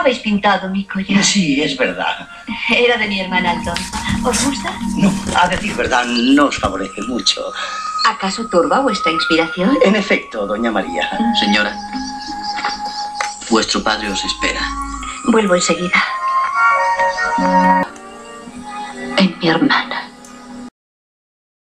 habéis pintado mi collar. Sí, es verdad. Era de mi hermana Alton. ¿Os gusta? No, a decir verdad, no os favorece mucho. ¿Acaso turba vuestra inspiración? En efecto, doña María. Señora, vuestro padre os espera. Vuelvo enseguida. En mi hermana.